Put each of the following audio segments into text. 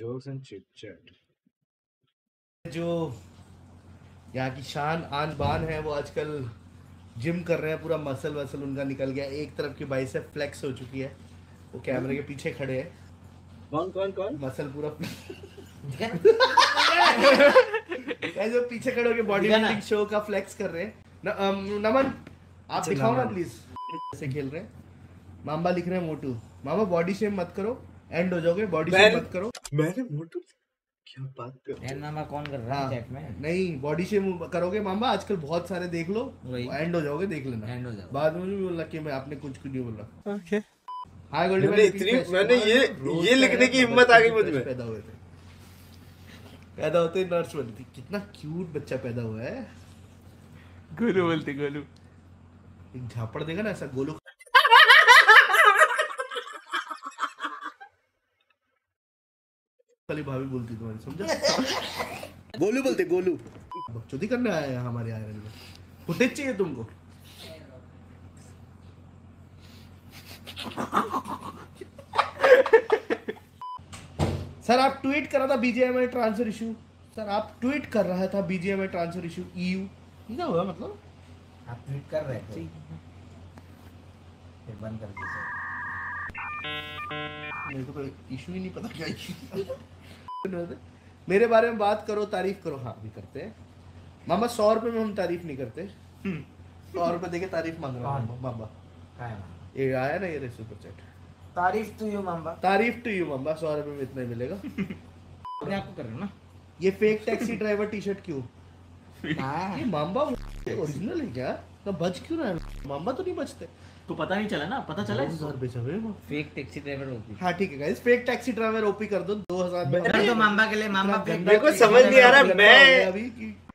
And chit chat. जो यहाँ की शान आन बान है वो आजकल जिम कर रहे हैं पूरा मसल वसल उनका निकल गया। एक तरफ़ की बाइसेप फ्लेक्स हो चुकी है। वो कैमरे के पीछे खड़े हैं। कौन कौन कौन? मसल पूरा ये जो पीछे खड़े होकर बॉडी बिल्डिंग शो का फ्लेक्स कर रहे हैं। नमन आप अच्छा, दिखाओ ना प्लीज़ ऐसे खेल रहे हैं। मामा लिख रहे हैं मोटू। मामा बॉडी शेम मत करो। एंड हो जाओगे। बॉडी शेम मत करो। मैंने मोटू क्या बात कर एन मामा कौन कर रहा हाँ है। चैट में? नहीं बॉडी शेम करोगे मामा आजकल बहुत सारे देख लो। एंड हो जाओगे देख लेना। एंड हो जाओ बाद में भी बोला कि मैं आपने कुछ कुछ नहीं बोला। ओके हाय गोल्डी मैंने इतनी- मैंने ये- ये लिखने की हिम्मत आ गई मुझमें। पैदा हुए थे पैदा होते ही नर्स बनी थी कितना क्यूट बच्चा पैदा हुआ है। गोलू बोलते गोलू। एक झापड़ देगा ना ऐसा गोलू खाली भाभी बोलती तुम्हारी समझा? गोलू बोलते गोलू। बकचोदी करने आया है हमारे आयरन में। फुटेज चाहिए तुमको? सर आप ट्वीट कर रहा था बीजेएमआई ट्रांसफ़र इशू सर आप ट्वीट कर रहा था बीजेएमआई ट्रांसफ़र इशू ईयू क्या हुआ मतलब? आप ट्वीट कर रहे थे। फिर बंद कर दिया। मेरे को तो इशू ही नहीं पता क्या इशू मेरे बारे में बात करो तारीफ़ करो। हाँ भी करते हैं। मामा सौ रुपए में हम तारीफ़ नहीं करते। सौ रुपए देके तारीफ़ मांग रहा हूँ मामा। ये आया ना ये सुपर चैट तारीफ़ टू यू मामा। तारीफ़ टू यू मामा। सौ रुपए में इतना ही मिलेगा। अपने आपको कर रहे हो ना? ये fake taxi driver T shirt क्यों? हाँ। ये मामा ओरिजिनल है क्या? तो बच क्यों रहा है? मामा तो नहीं बचते तो पता नहीं चला ना पता चला दो हज़ार बेचा हुए वो। फेक टैक्सी ड्राइवर होगी हाँ ठीक है guys fake taxi driver OP कर दो दो हज़ार कर दो मामा के लिए मामा गंदा मेरे को समझ नहीं आ रहा, मैं- अभी।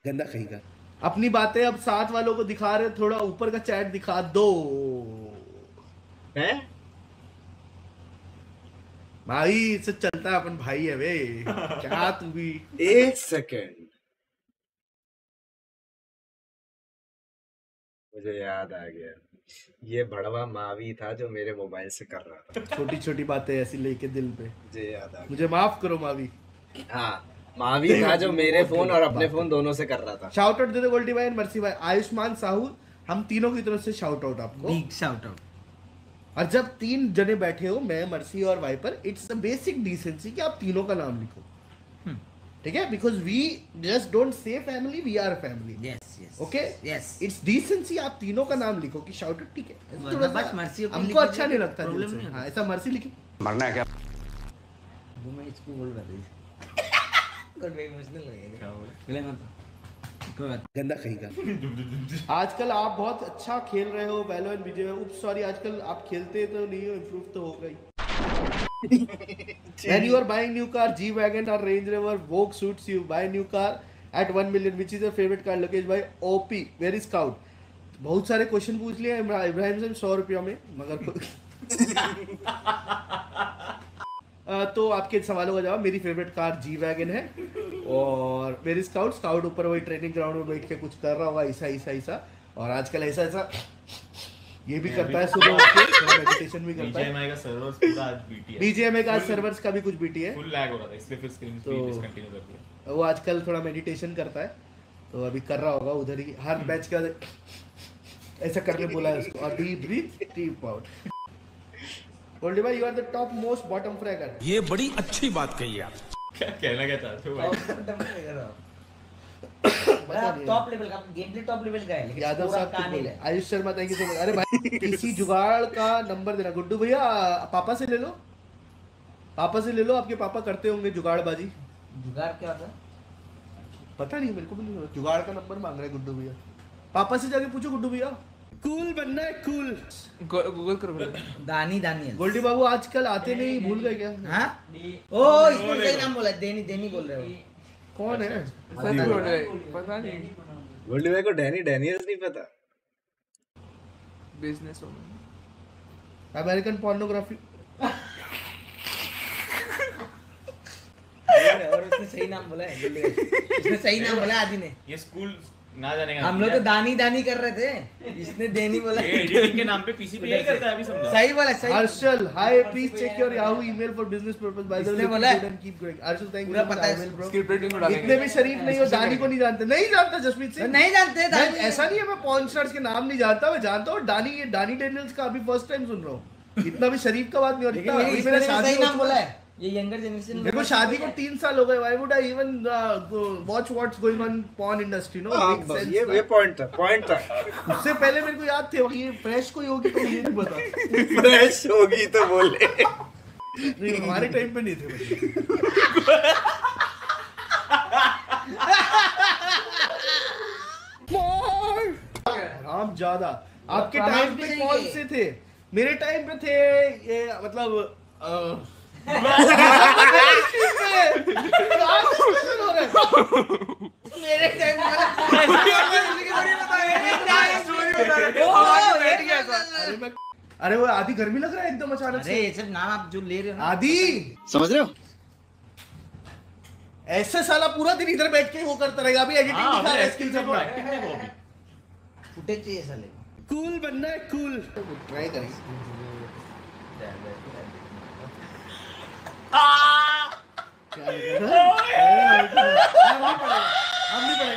गंदा कहीं का? अपनी बातें अब साथ वालों को दिखा रहे थोड़ा ऊपर का चैट दिखा दो। हैं? भाई इससे चलता है अपन भाई है वे। क्या तू भी? एक सेकंड मुझे याद आ गया। ये बड़वा मावी था जो मेरे मोबाइल से कर रहा था। छोटी छोटी बातें ऐसी लेके दिल पे। मुझे याद आ मुझे माफ़ करो मावी। हाँ मावी था जो मेरे फ़ोन और अपने फ़ोन दोनों से कर रहा था। शाउट आउट दे दो गोल्डी भाई मर्सी भाई। आयुष्मान साहू हम तीनों की तरफ़ से शाउट आउट आपको। बिग शाउट आउट और जब तीन जने बैठे हो मैं मर्सी और viper it's a basic decency कि आप तीनों का नाम लिखो। ठीक है? Because we just don't say family we are family yes yes okay yes it's decency आप तीनों का नाम लिखो कि शाउट ठीक है? थोड़ा बस मर्सी हमको अच्छा नहीं लगता से। नहीं। हाँ ऐसा मर्सी लिखी। वो मैं इसको बोल रहा था। गुड वे इमोशनल लगेगा। बोले मत कोई बात गंदा कहीं का। आजकल आप बहुत अच्छा खेल रहे हो वैलो एंड विजय उप सॉरी आजकल आप खेलते तो नहीं हो इम्प्रूव तो हो गई। when you are buying new car g wagon or range rover vogue suits you buy new car at 1 million which is your favorite car lokesh bhai op is scout बहुत सारे क्वेश्चन पूछ लिए इब्राहिम से सौ रुपया में मगर तो आपके सवालों का जवाब मेरी फेवरेट कार जी वैगन है और मेरी स्काउट स्काउट ऊपर वही ट्रेनिंग ग्राउंड में बैठ के कुछ कर रहा होगा ऐसा ऐसा ऐसा और आजकल ऐसा ऐसा ये भी करता है सुबह उठ के मेडिटेशन भी करता है। बीजीएमआई का सर्वर्स पूरा आज बीटी है। बीजेएमए का सर्वर्स का भी कुछ बीटी है। फुल लैग हो रहा था इसलिए फिर स्क्रीन तो- स्पीड डिसकंटिन्यू कर दिया। वो आजकल थोड़ा मेडिटेशन करता है तो अभी कर रहा होगा उधर ही हर बैच का ऐसा करके बोला है उसको और deep breath deep out Goldy भाई you are the top most bottom fragger ये बड़ी अच्छी बात कही आप। क्या कहना क्या चाहते हो भाई? टॉप लेवल का गेम प्ले टॉप लेवल का है यादव साहब आपका कुछ आने बोले Ayush Sharma thank you so much अरे भाई किसी जुगाड़ का नंबर देना। गुड्डू भैया पापा से ले लो। पापा से ले लो आपके पापा करते होंगे जुगाड़बाजी। जुगाड़ क्या होता है पता नहीं मेरे को भी नहीं जुगाड़ का नंबर मांग रहा है गुड्डू भैया। पापा से जाके पूछो गुड्डू भैया। कूल बनना है कूल गूगल करो बोले दानी दानी गोल्डी बाबू आजकल आते नहीं भूल गए क्या? हाँ? ओ इसमें सही नाम बोला देनी देनी बोल रहे हो। कौन है? पता नहीं वर्ल्ड भाई को डैनी डैनियल्स नहीं पता। बिज़नेस अमेरिकन पोर्नोग्राफी और उसने सही नाम बोला है इसने उसने सही नाम बोला आदि ने। ये स्कूल ना जाने का हम लोग तो दानी दानी कर रहे थे। इसने देनी बोला। एडिटिंग के नाम पे पीसी पे यही करता है अभी समझा। सही बोला सही। please check your Yahoo email for business purpose. By the way, इसने look बोला है। Arshal, thank you. पूरा for the पता है स्क्रिप्ट रेटिंग में इतने भी शरीफ नहीं हो दानी को नहीं जानते। नहीं जानता जसमीत सिंह। नहीं जानते दानी। ऐसा नहीं है मैं पॉन स्टार्स के नाम नहीं जानता मैं जानता हूँ डानी ये डानी डेनियल्स का अभी फ़र्स्ट टाइम सुन रहा हूँ। इतना भी शरीफ का बात नहीं हो लेकिन रहा मेरी शादी नाम बोला है। है। ये यंगर जनरेशन देखो शादी को तीन साल हो गए why would I even watch what's going on porn industry no ये ये पॉइंट था पॉइंट था उससे पहले मेरे को याद थे ये फ्रेश कोई होगी तो मुझे नहीं पता। फ्रेश होगी तो बोले। नहीं हमारे टाइम पे नहीं थे राम ज़्यादा। आपके टाइम पे कौन से थे? मेरे टाइम पे थे ये मतलब अ, हो है? मेरे टाइम अरे अरे वो आधी गर्मी लग रहा है एकदम अचानक अरे से। ये सब नाम आप जो ले रहे हो ना। आदि समझ रहे हो? ऐसे साला पूरा दिन इधर बैठ के वो करता रहेगा। अभी एडिटिंग हाँ दिखा रहा है स्किल स्किल्स अपना फुटेज चाहिए साले कूल बनना है कूल ट्राई करेंगे क्या लग रहा है? हम नहीं पढ़ेगा हम नहीं पढ़ेगा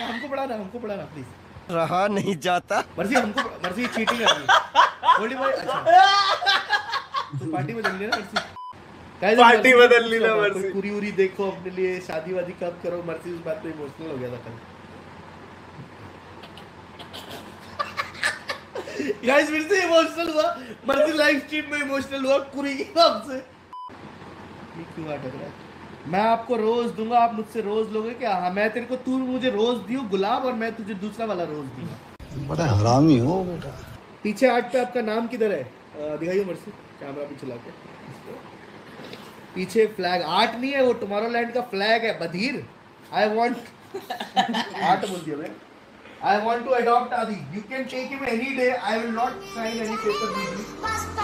हमको पढ़ाना हमको पढ़ाना प्लीज़ रहा नहीं जाता। मर्ज़ी हमको मर्ज़ी चीटिंग कर रही है होली बॉय अच्छा। तो पार्टी बदल लेना मर्ज़ी। Guys, पार्टी बदल ली ना, मर्ज़ी। पूरी उरी देखो अपने लिए शादी वादी कब करो मर्ज़ी इस बात पे इमोशनल हो गया था कल। गाइस फिर से इमोशनल हुआ। मर्ज़ी लाइव स्ट्रीम में इमोशनल हुआ कुरी आपसे ये क्यों अटक रहा है? मैं आपको रोज दूँगा आप मुझसे रोज लोगे क्या हाँ मैं तेरे को तू मुझे रोज दियो गुलाब और मैं तुझे दूसरा वाला रोज दूँगा। बड़ा हरामी हो बेटा। पीछे आर्ट पे आपका नाम किधर है? दिखाइए मर्सी कैमरा पीछे लाके। पीछे फ्लैग आर्ट नहीं है वो टुमारो लैंड का फ्लैग है बधीर। आई वांट आर्ट बोल दिया मैं। I want to adopt Aadi. You can take him any day I will not sign any paper